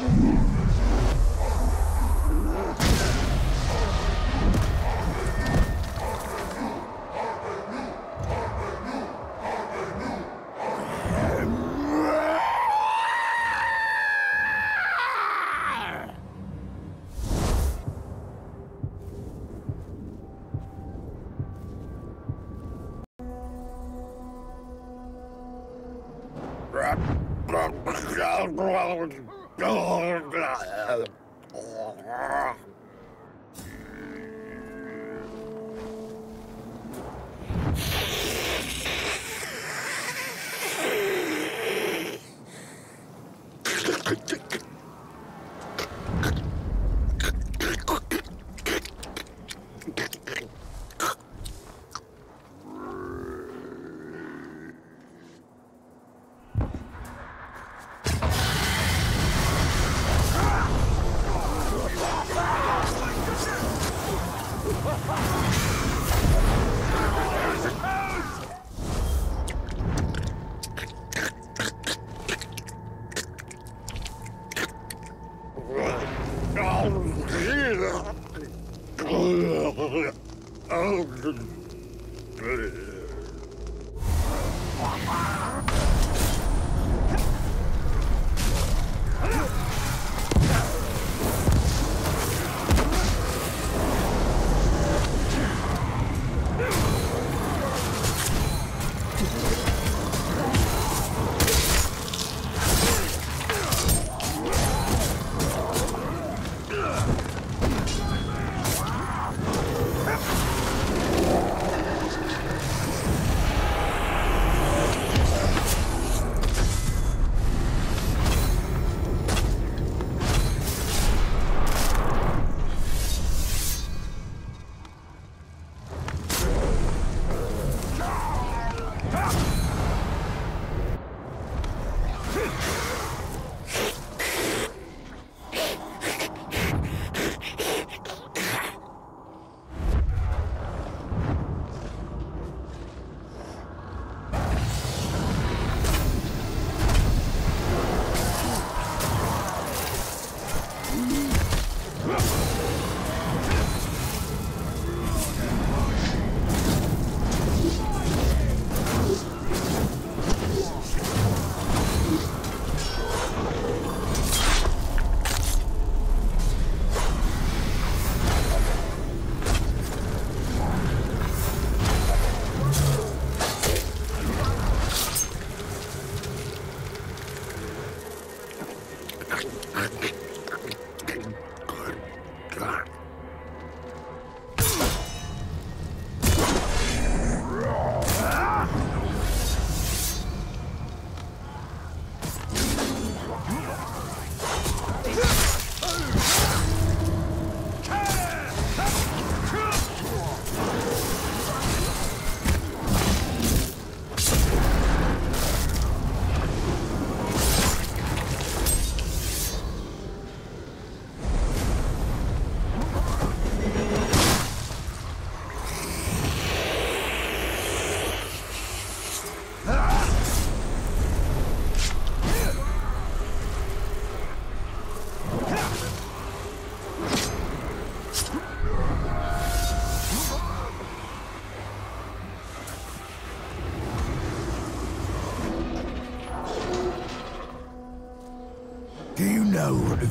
Do it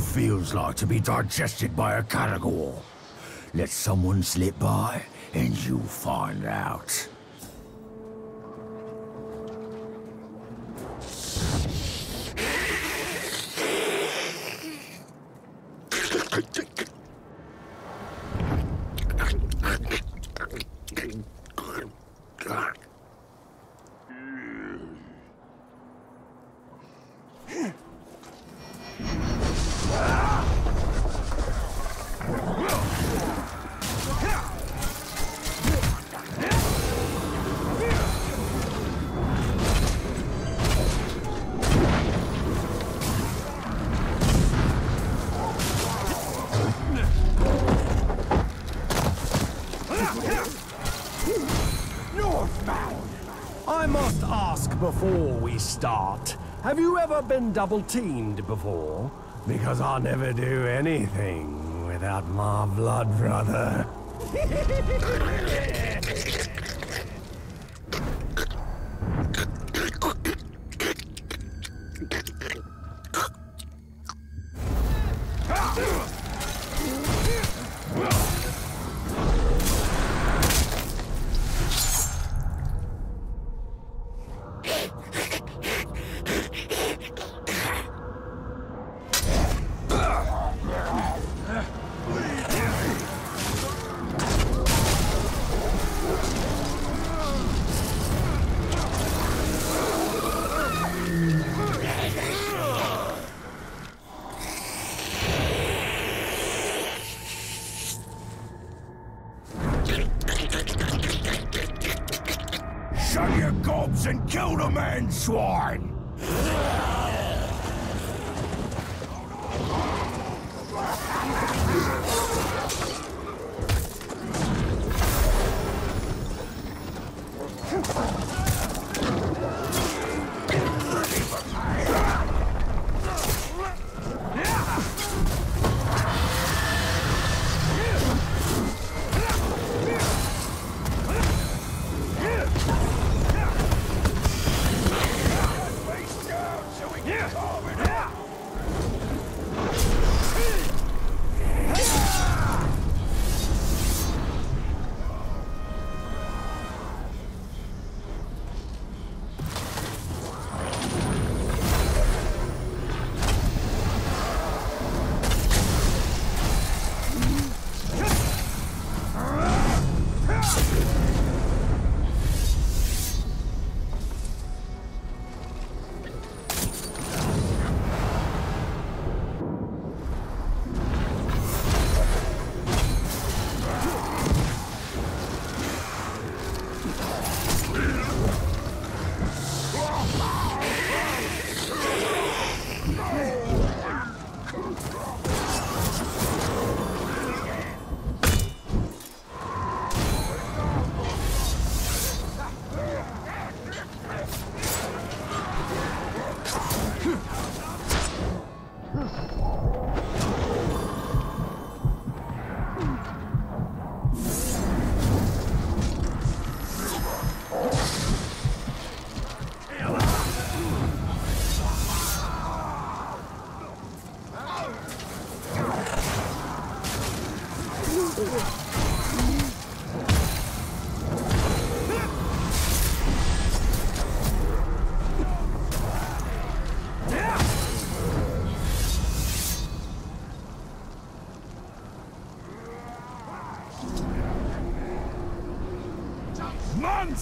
feels like to be digested by a Caragor? Let someone slip by, and you'll find out. Ask before we start. Have you ever been double teamed before? Because I'll never do anything without my blood brother. kill the man, swine!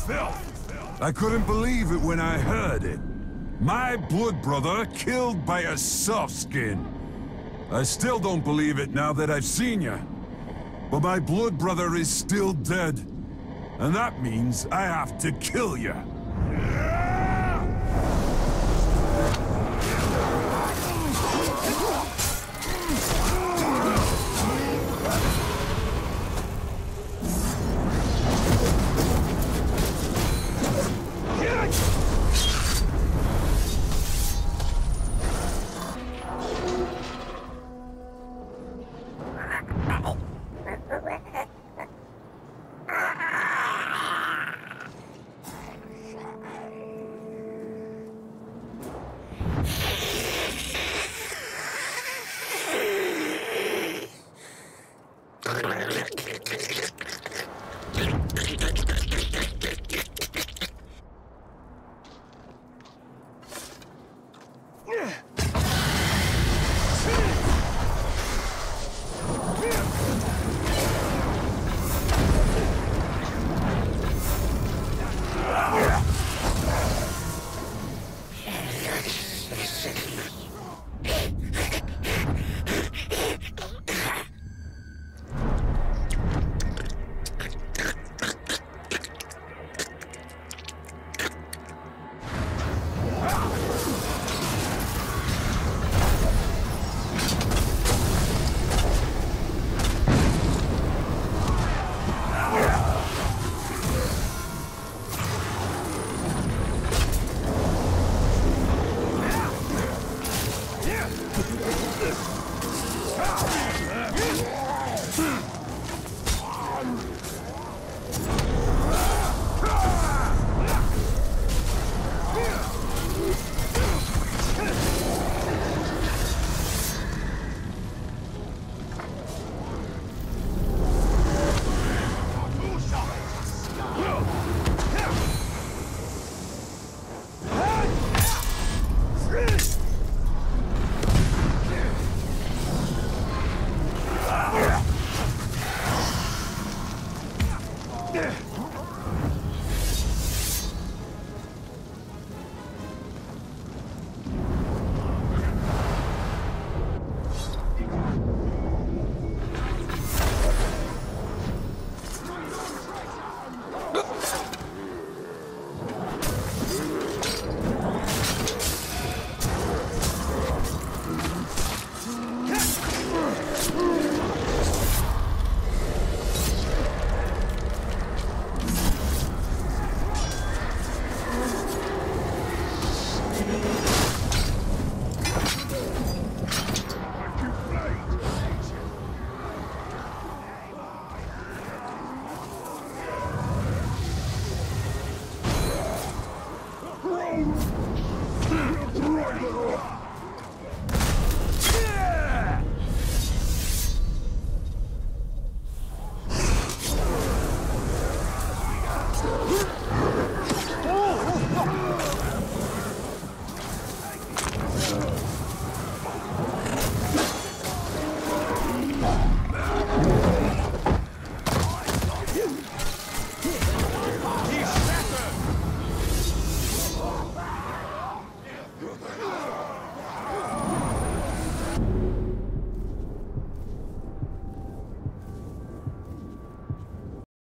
Filth! I couldn't believe it when I heard it. My blood brother killed by a soft skin. I still don't believe it now that I've seen you. But my blood brother is still dead. And that means I have to kill you. あっ! mesmo.